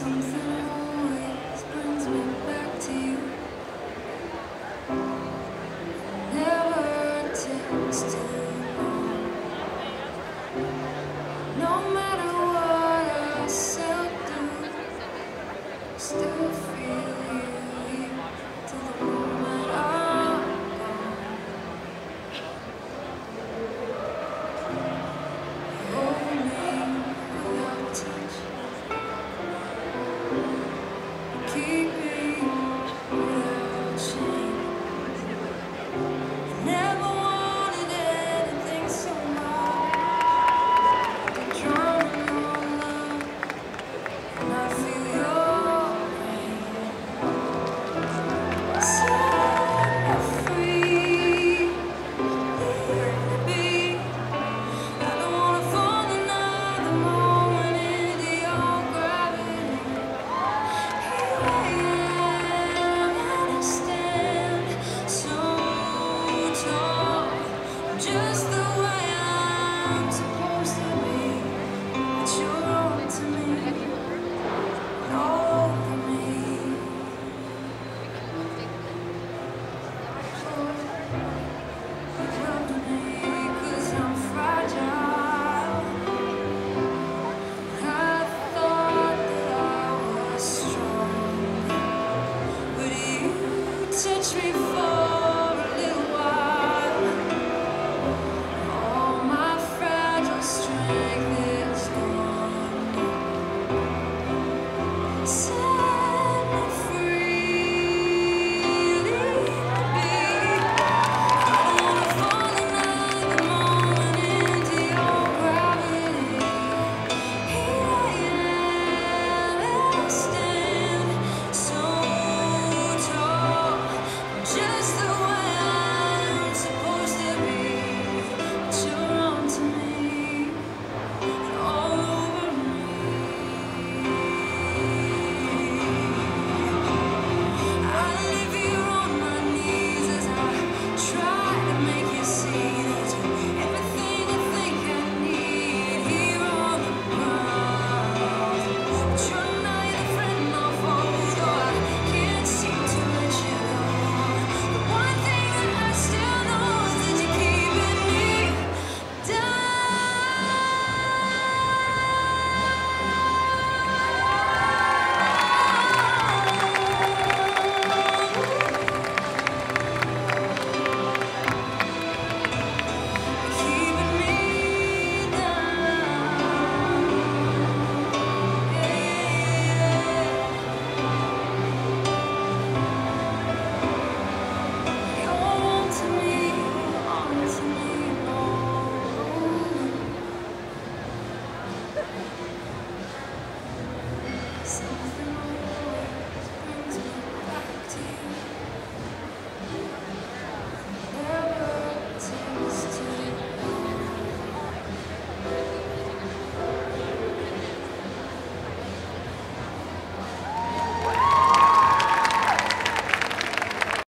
somos wish